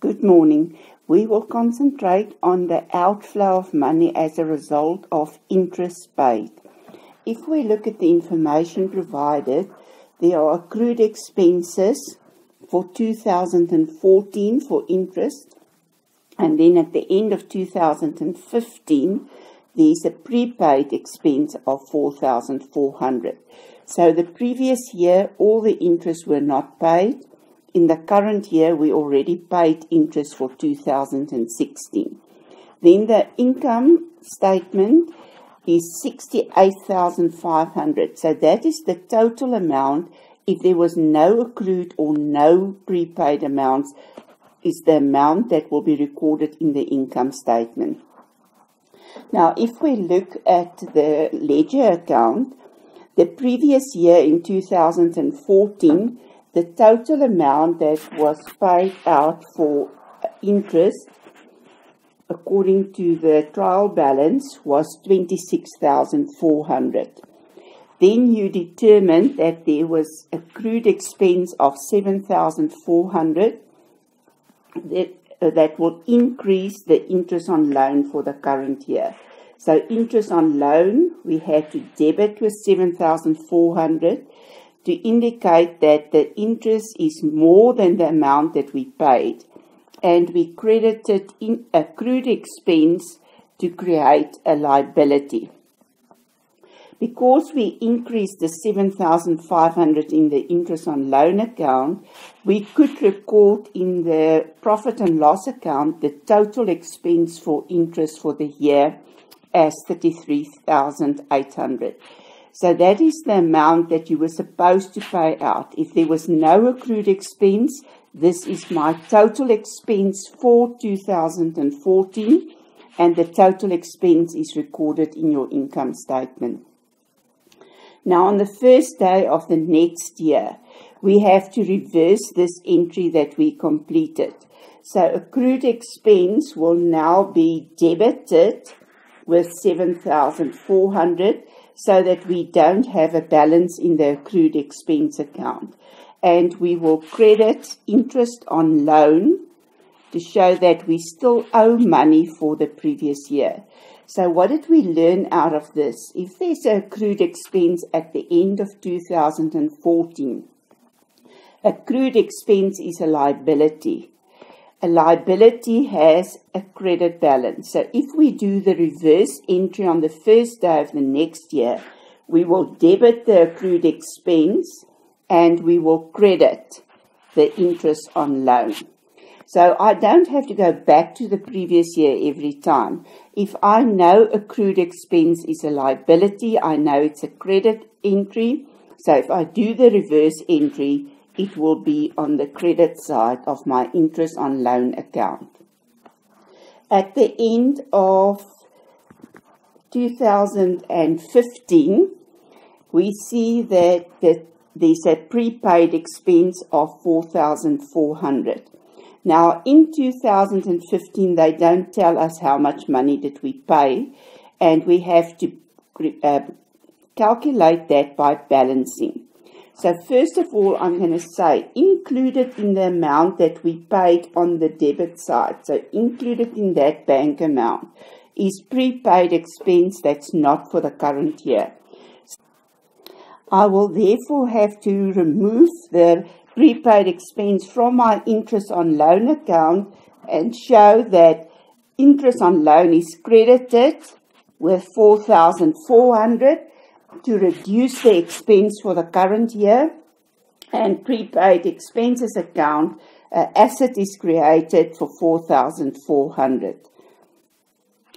Good morning. We will concentrate on the outflow of money as a result of interest paid. If we look at the information provided, there are accrued expenses for 2014 for interest, and then at the end of 2015, there's a prepaid expense of 4,400. So the previous year, all the interest were not paid in the current year, we already paid interest for 2016. Then the income statement is 68,500. So that is the total amount. If there was no accrued or no prepaid amounts, is the amount that will be recorded in the income statement. Now, if we look at the ledger account, the previous year in 2014, the total amount that was paid out for interest according to the trial balance was 26,400. Then you determined that there was accrued expense of 7,400 that, uh, that will increase the interest on loan for the current year. So interest on loan we had to debit with 7,400 to indicate that the interest is more than the amount that we paid, and we credited in accrued expense to create a liability. Because we increased the 7,500 in the interest on loan account, we could record in the profit and loss account the total expense for interest for the year as 33,800. So that is the amount that you were supposed to pay out. If there was no accrued expense, this is my total expense for 2014 and the total expense is recorded in your income statement. Now on the first day of the next year, we have to reverse this entry that we completed. So accrued expense will now be debited with 7,400 so that we don't have a balance in the accrued expense account. And we will credit interest on loan to show that we still owe money for the previous year. So, what did we learn out of this? If there's accrued expense at the end of 2014, accrued expense is a liability a liability has a credit balance. So if we do the reverse entry on the first day of the next year, we will debit the accrued expense and we will credit the interest on loan. So I don't have to go back to the previous year every time. If I know accrued expense is a liability, I know it's a credit entry. So if I do the reverse entry, it will be on the credit side of my interest on loan account. At the end of 2015, we see that there's a prepaid expense of 4,400. Now, in 2015, they don't tell us how much money did we pay, and we have to uh, calculate that by balancing. So first of all, I'm going to say included in the amount that we paid on the debit side, so included in that bank amount, is prepaid expense that's not for the current year. I will therefore have to remove the prepaid expense from my interest on loan account and show that interest on loan is credited with 4,400 to reduce the expense for the current year and prepaid expenses account uh, asset is created for 4,400.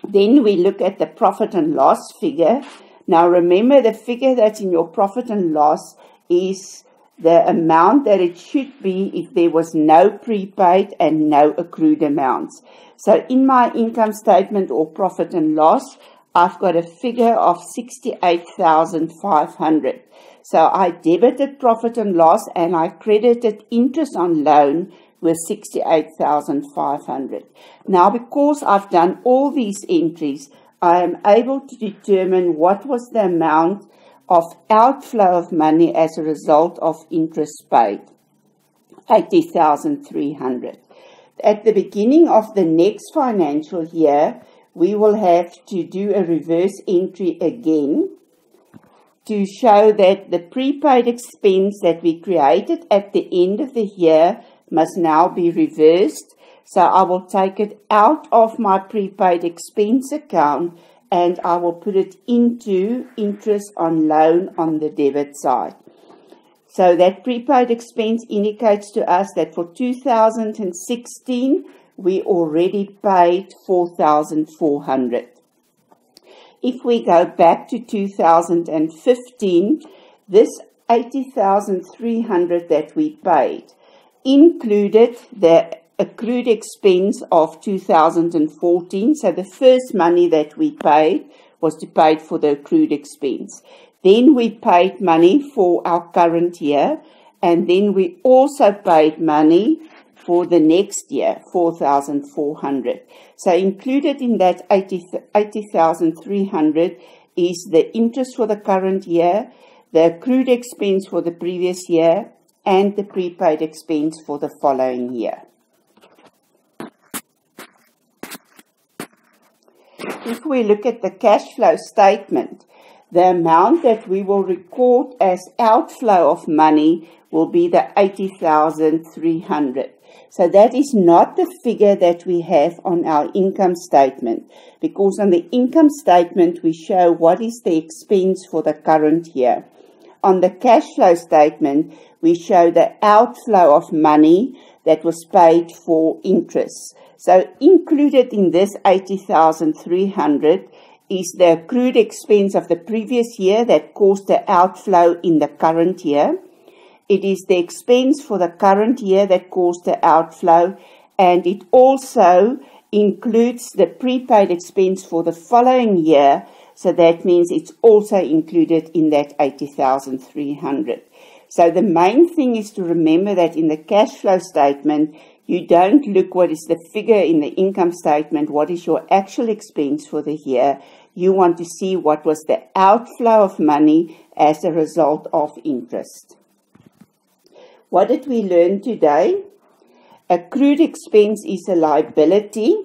Then we look at the profit and loss figure. Now remember the figure that's in your profit and loss is the amount that it should be if there was no prepaid and no accrued amounts. So in my income statement or profit and loss, I've got a figure of 68,500. So I debited profit and loss and I credited interest on loan with 68,500. Now because I've done all these entries, I am able to determine what was the amount of outflow of money as a result of interest paid. 80,300. At the beginning of the next financial year, we will have to do a reverse entry again to show that the prepaid expense that we created at the end of the year must now be reversed. So I will take it out of my prepaid expense account and I will put it into interest on loan on the debit side. So that prepaid expense indicates to us that for 2016 we already paid 4,400. If we go back to 2015, this 80,300 that we paid included the accrued expense of 2014. So the first money that we paid was to pay for the accrued expense. Then we paid money for our current year, and then we also paid money for the next year, 4,400. So included in that 80,300 is the interest for the current year, the accrued expense for the previous year, and the prepaid expense for the following year. If we look at the cash flow statement, the amount that we will record as outflow of money will be the 80,300. So that is not the figure that we have on our income statement because on the income statement we show what is the expense for the current year. On the cash flow statement we show the outflow of money that was paid for interest. So included in this 80,300 is the accrued expense of the previous year that caused the outflow in the current year. It is the expense for the current year that caused the outflow, and it also includes the prepaid expense for the following year. So that means it's also included in that 80,300. So the main thing is to remember that in the cash flow statement, you don't look what is the figure in the income statement, what is your actual expense for the year. You want to see what was the outflow of money as a result of interest. What did we learn today? Accrued expense is a liability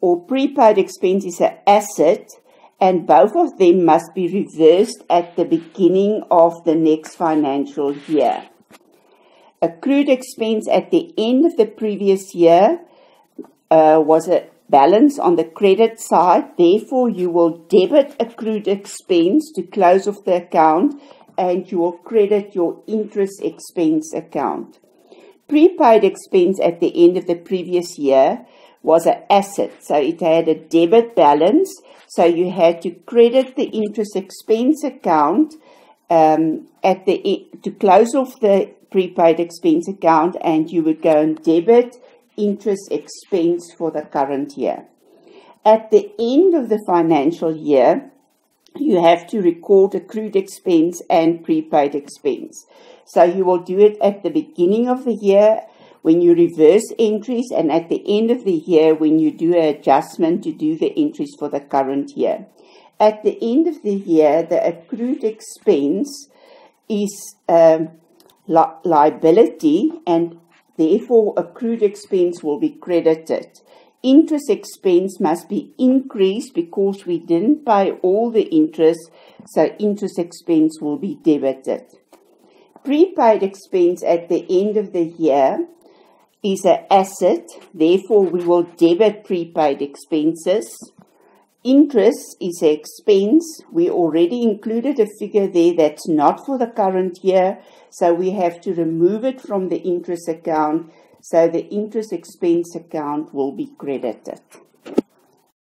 or prepaid expense is an asset and both of them must be reversed at the beginning of the next financial year. Accrued expense at the end of the previous year uh, was a balance on the credit side. Therefore, you will debit accrued expense to close off the account and you will credit your interest expense account. Prepaid expense at the end of the previous year was an asset, so it had a debit balance, so you had to credit the interest expense account um, at the to close off the prepaid expense account, and you would go and debit interest expense for the current year. At the end of the financial year, you have to record accrued expense and prepaid expense. So you will do it at the beginning of the year when you reverse entries and at the end of the year when you do an adjustment to do the entries for the current year. At the end of the year, the accrued expense is um, li liability and therefore accrued expense will be credited interest expense must be increased because we didn't pay all the interest, so interest expense will be debited. Prepaid expense at the end of the year is an asset, therefore we will debit prepaid expenses. Interest is an expense. We already included a figure there that's not for the current year, so we have to remove it from the interest account so the interest expense account will be credited.